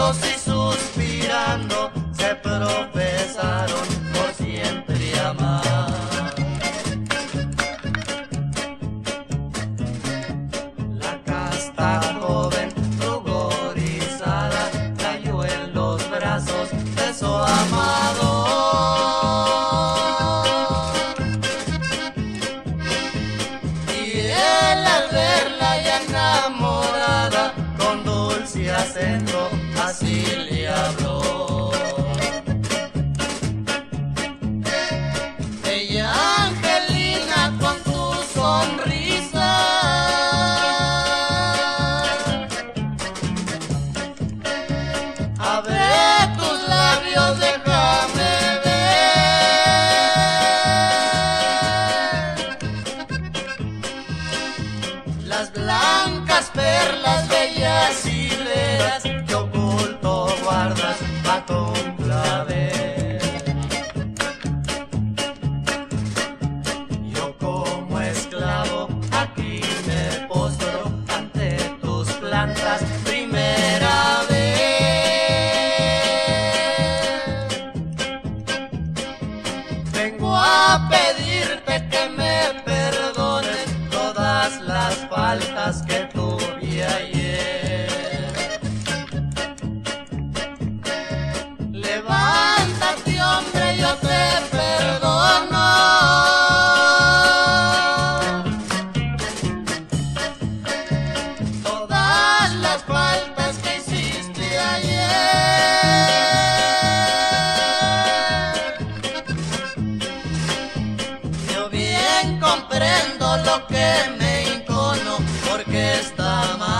y suspirando se profesaron por siempre amar. La casta joven ruborizada cayó en los brazos de su amado. Y él al verla ya enamorada, con dulce acento, así le habló. Ella Angelina con tu sonrisa. Abre tus labios, déjame ver las blancas perlas bellas faltas que tuve ayer. Levántate, hombre, yo te perdono. Todas las faltas que hiciste ayer. Yo bien comprendo lo que me está.